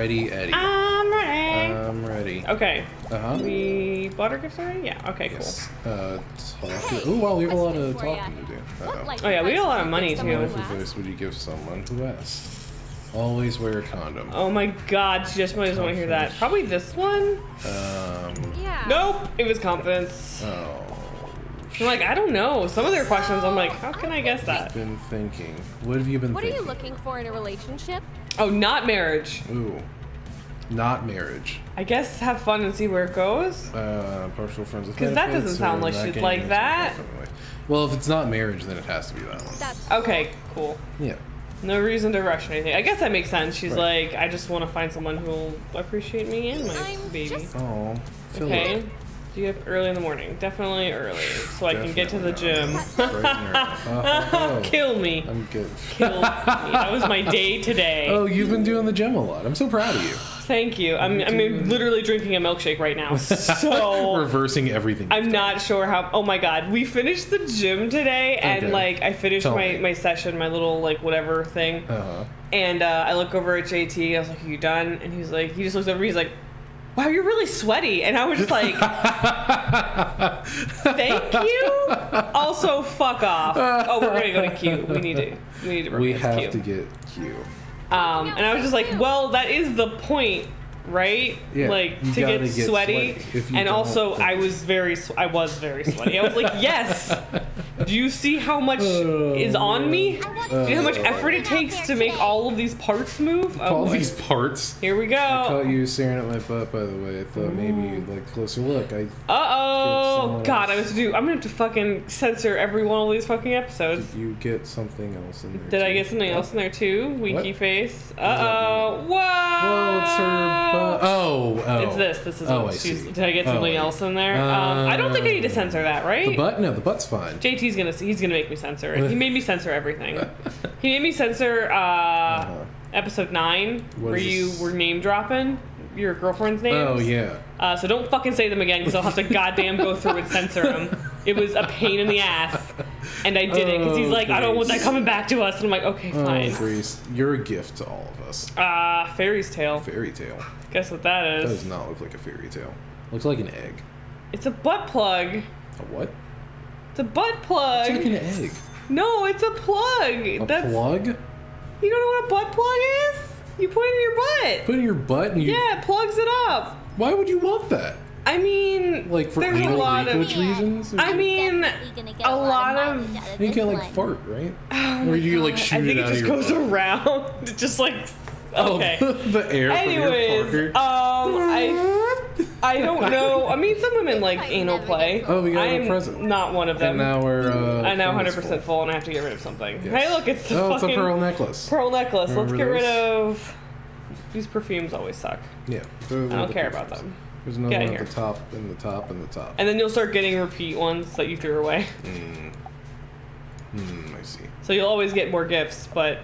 Ready, Eddie. I'm ready. I'm ready. okay. Uh huh. We bought our gifts already? Yeah. Okay, cool. Yes. Uh, talk to. Oh wow, we have a lot of talking to do. Uh-oh. Oh, yeah, we have a lot of money, too. Life advice would you give someone who asks? Always wear a condom. Oh my god, she just doesn't want to hear that. Probably this one? Um. Yeah. Nope. It was confidence. Oh. I'm like, I don't know. Some of their questions, I'm like, how can I guess that? I've been thinking. What have you been What are you looking for in a relationship? Oh, not marriage. Ooh. Not marriage. I guess have fun and see where it goes. Uh, partial friends with 'Cause that doesn't sound like not she'd like that. definitely. Well, if it's not marriage, then it has to be that one. That's Okay, cool. Yeah. No reason to rush anything. I guess that makes sense. She's Right. like, I just want to find someone who'll appreciate me and my I'm baby. just- Oh. Philip. Okay. Do you have early in the morning? Definitely early, so I can get to the gym. Definitely not. Bright and early. Uh, Kill me. I'm good. Kill me. That was my day today. Oh, you've been doing the gym a lot. I'm so proud of you. Thank you. I'm, I'm literally drinking a milkshake right now. So Reversing everything. I'm not sure how. Oh my god, we finished the gym today, and Okay. like I finished Tell my, me. my session, my little like whatever thing, Uh huh. and uh, I look over at JT. I was like, "Are you done?" And he's like, he just looks over. He's like, "Wow, you're really sweaty," and I was just like, "Thank you." Also, fuck off. Oh, we're gonna go to Kyu. We need to. We need to. We have Kyu. to get Kyu. Um, and I was just like, well, that is the point, right? Yeah, like to get, get sweaty. sweaty. And also, then- I was very, I was very sweaty. I was like, yes. Do you see how much is on me? Do you know how much effort it takes to make all of these parts move? Oh, All boy. these parts. Here we go. I go. caught you staring at my butt, by the way. I thought maybe you'd like closer look. I Uh oh. God, else. I was to do. I'm gonna have to fucking censor every one of these fucking episodes. Did you get something else in there. Did I get something else in there too? Winky What? face. Uh oh. Whoa. Whoa, it's her Oh, oh. It's this. This is. Oh, I she's- see. Did I get Oh, something I- else in there? um, I don't think I need to Uh, censor that, right? The butt? No, the butt's fine. JT's gonna. He's gonna make me censor it. He made me censor everything. he made me censor uh, episode nine, What where you this? were name dropping your girlfriend's name. Oh, yeah. Uh, so don't fucking say them again because I'll have to goddamn go through and censor them. It was a pain in the ass, and I did it because he's Oh, like, I don't want that coming back to us, and I'm like, okay, Oh, fine. You're a gift to all of us. Ah, fairy's tale. Fairy tale. Guess what that That is? does not look like a fairy tale. Looks like an egg. It's a butt plug. A what? It's a butt plug. It's like an egg. No, it's a plug. A That's plug? you don't know what a butt plug is? You put it in your butt. Put it in your butt and you. Yeah, it plugs it up. Why would you want that? I mean, Like for there's a anal lot of. leakage reasons? I mean, a lot of. you can't like fart, right? or you like shoot I think it it out just of your goes butt. around. It just like. Oh, Okay. the air Anyways, from your um, fart. I I don't know. I mean, some women like anal play. Oh, we got a I'm present. not one of them. and now we're. Uh, I'm now 100 percent for- full, and I have to get rid of something. Yes. Hey, look, it's the Oh, it's fucking a pearl necklace. pearl necklace. Let's Remember get rid of. These perfumes always suck. Yeah. I don't care about them. There's another one at here. the top, and the top, and the top. And then you'll start getting repeat ones that you threw away. Hmm, I see. So you'll always get more gifts, but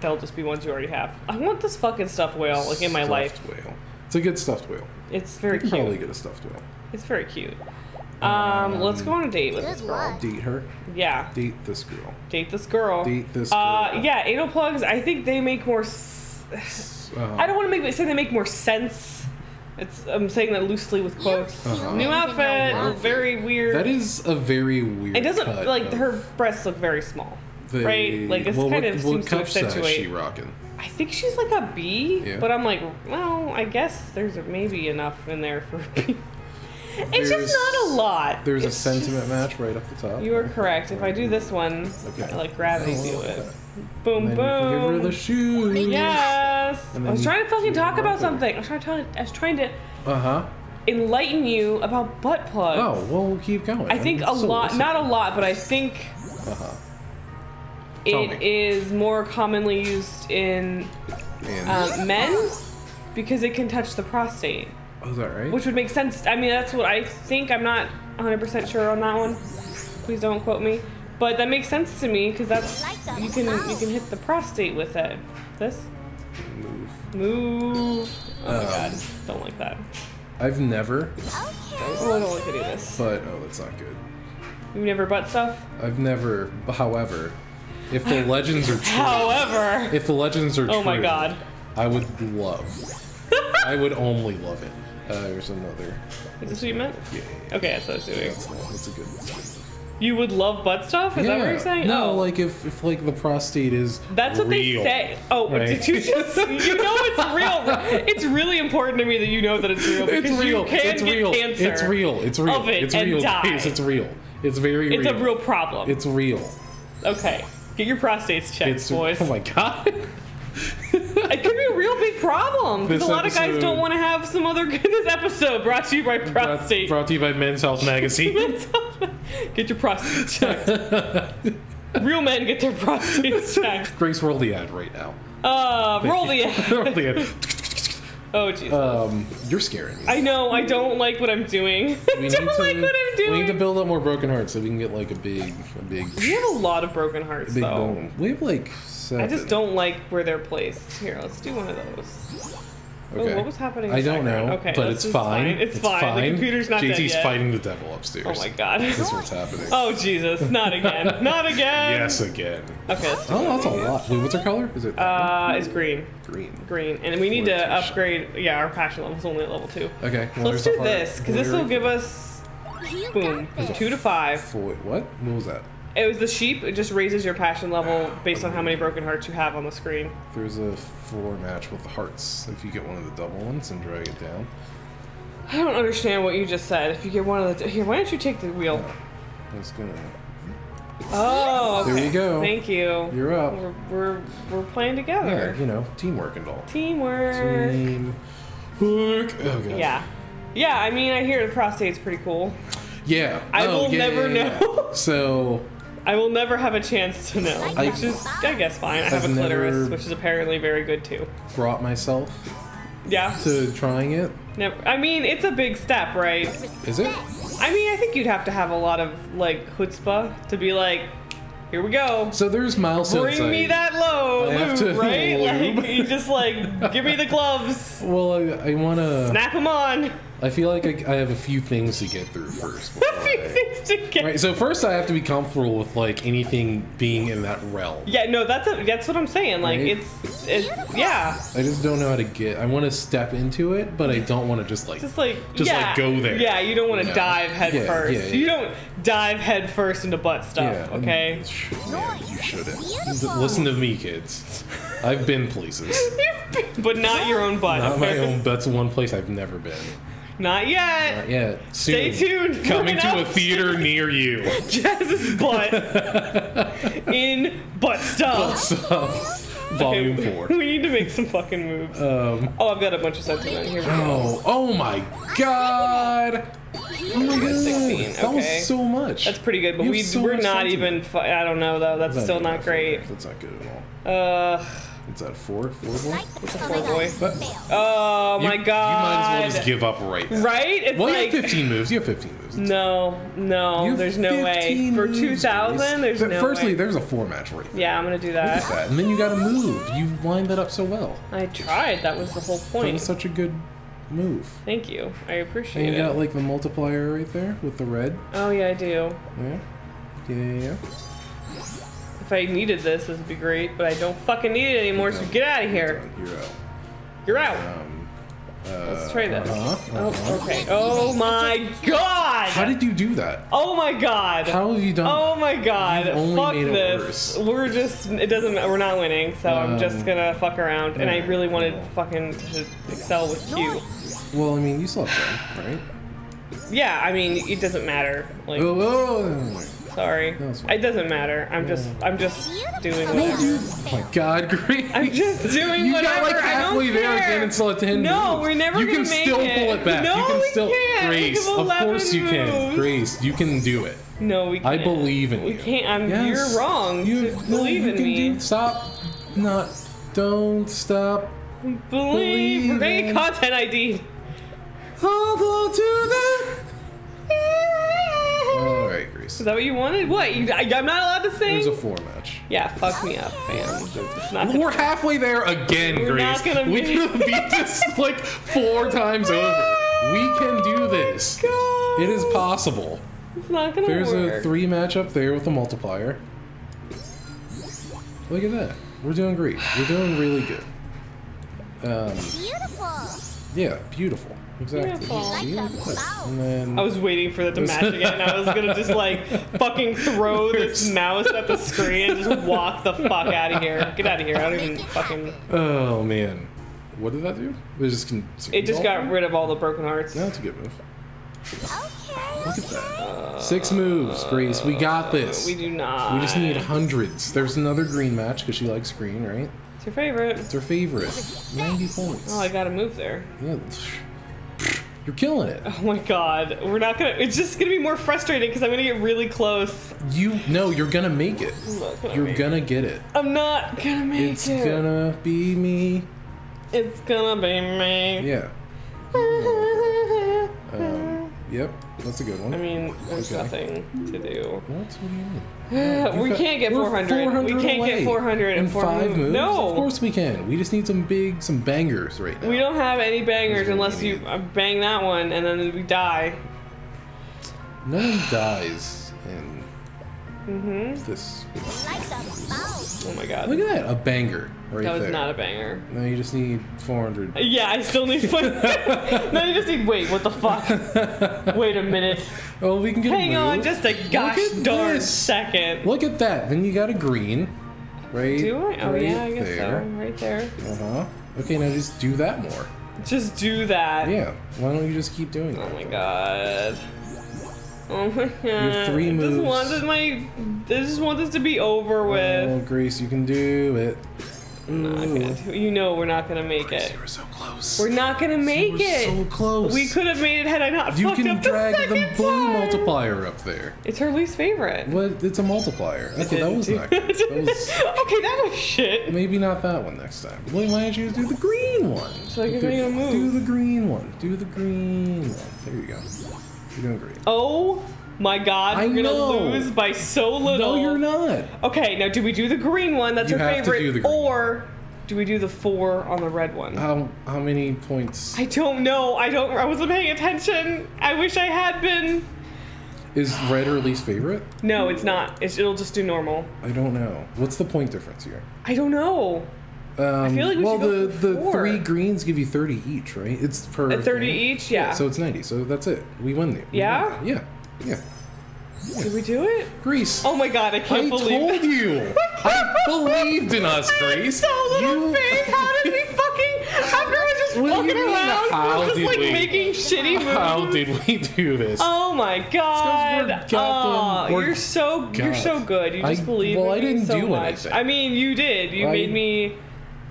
they'll just be ones you already have. I want this fucking stuffed whale like in my Stuffed life. whale. It's a good stuffed whale. It's very You can probably cute. get a stuffed whale. It's very cute. Um, let's go on a date with this girl. luck. Date her. Yeah, Date this girl. date this girl. Date this Uh, yeah, anal plugs. I think they make more. S- Uh, I don't want to make say they make more sense. It's I'm saying that loosely with quotes. Uh-huh. New outfit, very weird. That is a very weird. it doesn't like her breasts look very small. the- right? Like, this well, kind what, of what seems to cup size accentuate- she rocking? I think she's like a B, Yeah. but I'm like, well, I guess there's maybe enough in there for a B. It's There's- just not a lot. There's It's a sentiment just- match right up the top. You are correct. If I do this one, Okay. I like gravity Oh, do it. Okay. Boom, And then you can give her boom. the shoes. Yes. I was trying to fucking talk about rocking. something. I was trying to tell. I was trying to Uh huh. enlighten you about butt plugs. Oh well, we'll keep going. I think a lot, not a lot, but I think Uh huh. Tell it me. is more commonly used in And um, men because it can touch the prostate. oh, is that right? Which would make sense. I mean, that's what I think. I'm not 100% sure on that one. Please don't quote me. But that makes sense to me because that's you can you can hit the prostate with it. This Move. move. Oh my Um, god, don't like that. I've never, Okay. Oh, I don't like to do this. but oh, that's not good. You've never butt stuff. I've never. However, if the legends are true, However, if the legends are true, oh my god, I would love. I would only love it. Uh, there's another. Is this what you meant? Yeah. yeah, Okay, that's what I was doing. That's, that's a good. That's good. You would love butt stuff? Is that what you're saying? No, oh. like if, if like the prostate is That's what real, they say. Oh, right? did you just? You know it's real. It's really important to me that you know that it's real because It's real. you can It's get real. cancer. It's real. It's real. of it it's and real. die. It's real. It's very It's real. It's a real problem. It's real. okay. Get your prostates checked, It's boys. oh my god. It could be a real big problem because a lot of guys episode- don't want to have some other. This episode brought to you by prostate. brought to you by Men's Health Magazine. get your prostate checked. Real men get their prostates checked. Grace, roll the ad right now. Uh, roll the. ad. roll the ad. Oh Jesus. Um, you're scaring me. I know. I don't like what I'm doing. I we don't like what I'm doing. We need to build up more broken hearts so we can get like a big, a big, We have a lot of broken hearts, big though. bone. We have like seven. I just don't like where they're placed. Here, let's do one of those. Oh, Okay. what was happening? I don't know. Okay, but it's just fine. It's, fine. The computer's not dead JT's yet. fighting the devil upstairs. Oh my god. This is what's happening. Oh Jesus! Not again! Not again! Yes, again. Okay. Oh, that's a lot. Wait, what's our color? Is it Uh, it's green. green? Green, and we need to Fortitude shot. upgrade. Yeah, our passion level's only at level two. Okay. well, Let's do this because this will give us boom two to five. Wait, what? What was that? It was the sheep. It just raises your passion level based on how many broken hearts you have on the screen. There's a four match with the hearts. If you get one of the double ones and drag it down. I don't understand what you just said. If you get one of the here, why don't you take the wheel? It's gonna. Oh, okay. There you go. Thank you. You're up. We're we're, we're playing Yeah, together. you know, teamwork and all. Teamwork. Team. Work. Oh god. Yeah. Yeah, I mean, I hear the prostate's pretty cool. Yeah. I Oh, will yeah, never yeah, yeah. know. So I will never have a chance to know, I- which is, I guess, fine. I have a clitoris, which is apparently very good too. brought myself Yeah. to trying it. Never, I mean, it's a big step, right? Is it? I mean, I think you'd have to have a lot of like chutzpah to be like, here we go. So there's milestones. Bring I- me that low, lube, to right? lube. Like, you just like give me the gloves, Well, I, I wanna. snap them on. I feel like I, I have a few things to get through first. A few I- things to get. Right. So first, I have to be comfortable with like anything being in that realm. Yeah, no, that's a, that's what I'm saying. Like, Right? it's it's yeah, I just don't know how to get. I want to step into it, but I don't want to just like. just like Just, like, go there. Yeah, you don't want to Yeah. dive head Yeah, first. yeah, yeah. You don't dive head first into butt stuff. yeah. okay. Man, you shouldn't. Listen to me, kids. I've been places. but not your own butt. Not my own. That's one place I've never been. Not yet. Not yet. Soon. Stay tuned. Coming to a theater near you. Jazz's butt in butt stuff. So, volume Okay, four. We need to make some fucking moves. Um. oh, I've got a bunch of stuff sentiment. Here. Oh. Oh my God. Oh my God. 16, That was so much. That's pretty good, but we, so we're not even. I don't know though. That's Not still not great. far. That's not good at all. Uh, It's that four, four boy. it's a four boy. Oh my You god. You might as well just give up right now. Right? It's Well, you have 15 moves. You have 15 moves. no, no. There's no way for 2000. There's Th- no Firstly, way. there's a four match right there. Yeah, I'm gonna do that. that. And then you got to move. You lined that up so well. I tried. That was the whole That point. was such a good move. Thank you. I And appreciate you got it. like the multiplier right there with the red. Oh yeah, I do. Yeah. Yeah, yeah, yeah. If I needed this, this would be great, but I don't fucking need it anymore. So get out of here. You're out. You're out. Um, uh, Let's try this. uh-huh, uh-huh. Oh, okay. Oh my god. How did you do that? Oh my god. How have you done Oh my god. Only fuck made it this. worse. We're just it doesn't we're not winning, so I'm just Um, gonna fuck around and I alright. really wanted fucking to excel with Q. that? Well, I mean, you still have right? Yeah, I mean it doesn't matter. Like Oh, oh, oh, oh, oh. sorry. That was. It doesn't matter. I'm just I'm just doing whatever. oh my God, Grace! I'm just doing you whatever. got like I don't halfway there again and still at 10 No, moves. we're never You gonna can still pull it back. No, you can we still can't. Grace, have of 11 course you can. Grace, you can do it. No, we I can't. I believe in we you. We can't. I'm, Yes. You're wrong. You to no, believe you in can me. Do, stop. Not. Don't stop. believe. We're gonna get content ID. Hold on to that. All right, Grace. Is that what you wanted? What? You, I, I'm not allowed to It sing? was a four match. yeah, fuck me up, man. Not We're halfway there again, We're Grace. not gonna we be- can beat this like four times over. We can do this. God. It is possible. It's not gonna There's work. a three match up there with a multiplier. Look at that. We're doing great. We're doing really good. Um, Beautiful. Yeah, beautiful. Exactly. Beautiful. See? Like Look a at that. And then I was waiting for that to match again. I was gonna just like fucking throw this mouse at the screen and just walk the fuck out of here. Get out of here. I don't even fucking. Oh man, what did that do? It just con- It just got rid of all the broken hearts. No, it's a good move. Okay. Look at that. Six moves, Grace. We got this. We do not. We just need hundreds. There's another green match because she likes green, right? It's your favorite. It's her favorite. 90 points. Oh, I gotta move there. Yeah. You're killing it. Oh my god. We're not gonna. It's just gonna be more frustrating because I'm gonna get really close. You no, you're gonna make it. Gonna You're make gonna get it. I'm not gonna make It's it. It's gonna be me. It's gonna be me. Yeah. Um, yep, that's a good one. I mean, there's Okay. nothing to do. what? What do you mean? we got- can't get we're 400. We can't get 400 in five moves. No. of course we can. We just need some big, some bangers right now. We don't have any bangers unless you uh, bang that one and then we die. No one dies in Mm-hmm. this. Like a mouse. Oh my god. Look at that, a banger right that was there. not a banger. No, you just need 400. Yeah, I still need. no, you just need. Wait, what the fuck? Wait a minute. Oh, we can get. a Hang on, just a gosh darn this. second. Look at that. Then you got a green, right? Do I? Oh right yeah, I guess there. so. Right there. Uh huh. Okay, now just do that more. Just do that. Yeah. Why don't you just keep doing that? Oh my then? god. Oh my god. have three I just moves. wanted my. I just want this to be over oh, with. Oh, Grace, you can do it. Not Ooh. gonna do- you know we're not gonna make Grace, it. you were so close. We're not gonna You make were it. so close. We could have made it had I not You fucked can up drag the, blue time. multiplier up there. It's her least favorite. What? It's a multiplier. Okay, that was not good. That was okay, that was shit. maybe not that one next time. Well, why don't you do the green one? So I can make a move. Do the green one. Do the green one. There you go. You're doing great. Oh my god, I we're gonna lose by so little. No, you're not. Okay, now do we do the green one? That's You her have to favorite, do the green or do we do the four on the red one? How how many points I don't know. I don't. I wasn't paying attention. I wish I had been. is red her least favorite? No, it's not. It's, it'll just do normal. I don't know. What's the point difference here? I don't know. Um, feel like we well, the the three greens give you thirty each, right? It's per At 30 thing. each, yeah. So it's ninety. So that's it. We win the. we Yeah? that. Yeah. Yeah. Did we do it? Greece. Oh my god, I can't I believe told you. I believed in us, I had Grace. so little You- faith. How did we fucking? After I was just What fucking around, how just like we? making shitty moves. How did we do this? Oh my god! oh, you're so you're so good. You just I- believe well, in I didn't so do much. anything. I mean, you did. You I- made me.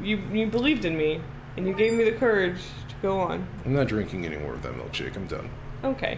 You you believed in me, and you gave me the courage to go on. I'm not drinking any more of that milkshake. I'm done. Okay.